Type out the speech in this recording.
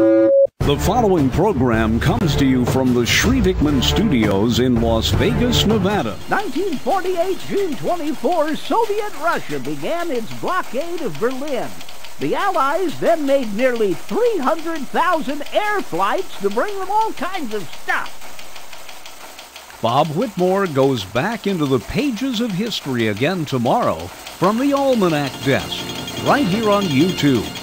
The following program comes to you from the Schreevickmann Studios in Las Vegas, Nevada. 1948, June 24, Soviet Russia began its blockade of Berlin. The Allies then made nearly 300,000 air flights to bring them all kinds of stuff. Bob Whittmore goes back into the pages of history again tomorrow from the Almanac Desk, right here on YouTube.